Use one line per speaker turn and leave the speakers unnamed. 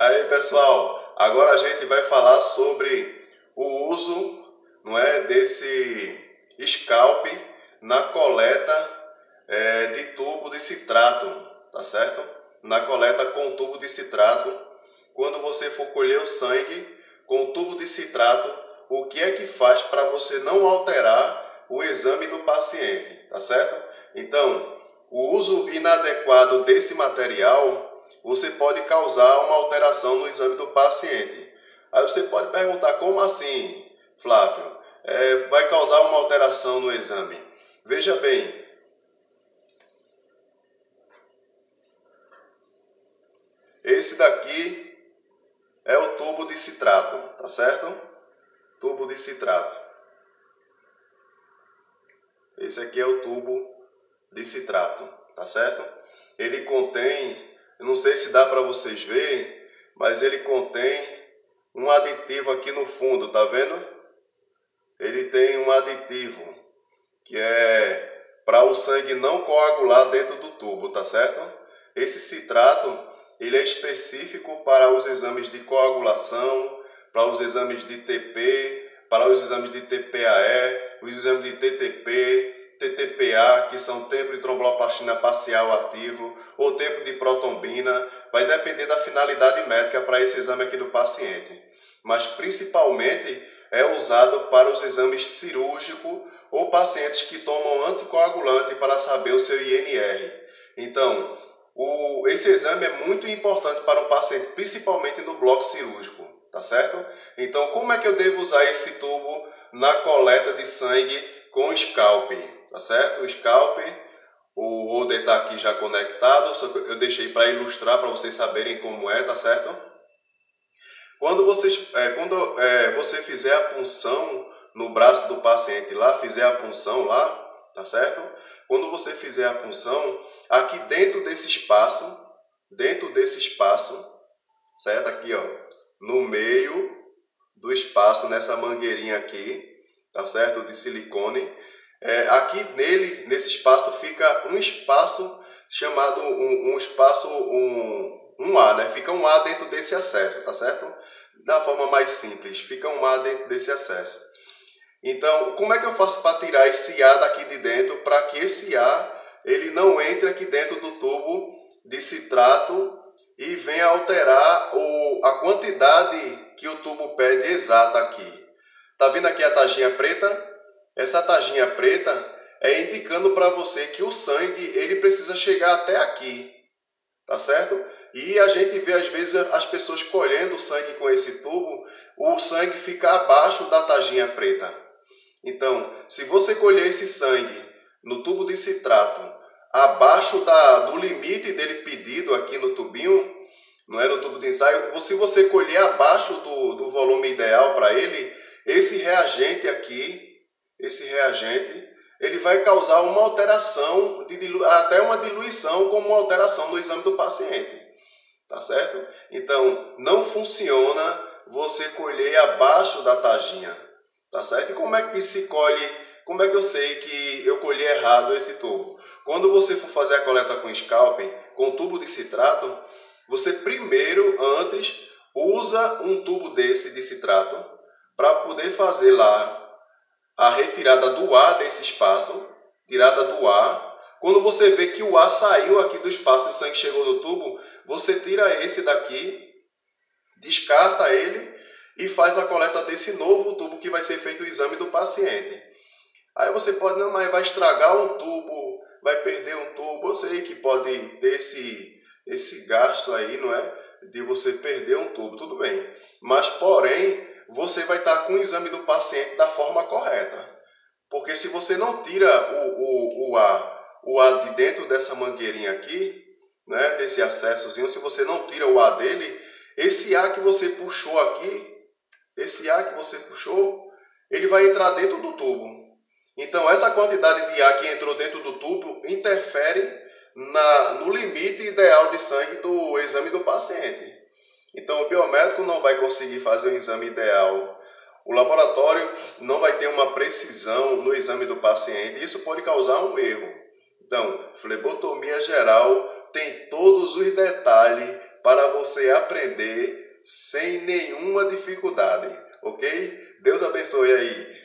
Aí, pessoal, agora a gente vai falar sobre o uso, não é, desse scalp na coleta é, de tubo de citrato, tá certo? Na coleta com tubo de citrato, quando você for colher o sangue com tubo de citrato, o que é que faz para você não alterar o exame do paciente, tá certo? Então, o uso inadequado desse material você pode causar uma alteração no exame do paciente. Aí você pode perguntar como assim, Flávio? É, vai causar uma alteração no exame? Veja bem, esse daqui é o tubo de citrato, tá certo? Tubo de citrato. Esse aqui é o tubo de citrato, tá certo? Ele contém, eu não sei se dá para vocês verem, mas ele contém um aditivo aqui no fundo, tá vendo? Ele tem um aditivo que é para o sangue não coagular dentro do tubo, tá certo? Esse citrato, ele é específico para os exames de coagulação, para os exames de TP, para os exames de TPAE, os exames de TTP, TTPA, que são tempo de tromboplastina parcial ativo, ou tempo de protombina, vai depender da finalidade médica para esse exame aqui do paciente. Mas principalmente é usado para os exames cirúrgicos ou pacientes que tomam anticoagulante para saber o seu INR. Então, o, esse exame é muito importante para um paciente, principalmente no bloco cirúrgico, tá certo? Então, como é que eu devo usar esse tubo na coleta de sangue com scalp? Tá certo? O scalp, o holder está aqui já conectado, só que eu deixei para ilustrar, para vocês saberem como é, tá certo? Quando, vocês, é, quando é, você fizer a punção no braço do paciente lá, fizer a punção lá, tá certo? Quando você fizer a punção, aqui dentro desse espaço, dentro desse espaço, certo? Aqui, ó, no meio do espaço, nessa mangueirinha aqui, tá certo? De silicone, é, aqui nele, nesse espaço, fica um espaço chamado um, um espaço, um, um A, né? Fica um A dentro desse acesso, tá certo? Da forma mais simples, fica um A dentro desse acesso. Então, como é que eu faço para tirar esse A daqui de dentro para que esse A ele não entre aqui dentro do tubo de citrato e venha alterar o, a quantidade que o tubo pede exata aqui. Tá vendo aqui a taginha preta? Essa taginha preta é indicando para você que o sangue ele precisa chegar até aqui, tá certo? E a gente vê às vezes as pessoas colhendo o sangue com esse tubo, o sangue fica abaixo da taginha preta. Então, se você colher esse sangue no tubo de citrato, abaixo da, do limite dele pedido aqui no tubinho, não é no tubo de ensaio, se você colher abaixo do, do volume ideal para ele, esse reagente aqui esse reagente, ele vai causar uma alteração, de até uma diluição como uma alteração no exame do paciente. Tá certo? Então, não funciona você colher abaixo da taginha. Tá certo? E como é que se colhe? Como é que eu sei que eu colhi errado esse tubo? Quando você for fazer a coleta com scalp, com tubo de citrato, você primeiro, antes, usa um tubo desse de citrato para poder fazer lá a retirada do ar desse espaço, tirada do ar. Quando você vê que o ar saiu aqui do espaço e o sangue chegou no tubo, você tira esse daqui, descarta ele e faz a coleta desse novo tubo que vai ser feito o exame do paciente. Aí você pode, não, mas vai estragar um tubo, vai perder um tubo. Eu sei que pode ter esse, esse gasto aí, não é? De você perder um tubo, tudo bem. Mas, porém, você vai estar com o exame do paciente da forma correta. Porque se você não tira o, o, o ar, o ar de dentro dessa mangueirinha aqui, né, desse acessozinho, se você não tira o ar dele, esse ar que você puxou aqui, esse ar que você puxou, ele vai entrar dentro do tubo. Então, essa quantidade de ar que entrou dentro do tubo interfere na, no limite ideal de sangue do exame do paciente. Então, o biomédico não vai conseguir fazer o exame ideal. O laboratório não vai ter uma precisão no exame do paciente. Isso pode causar um erro. Então, flebotomia geral tem todos os detalhes para você aprender sem nenhuma dificuldade, ok? Deus abençoe aí.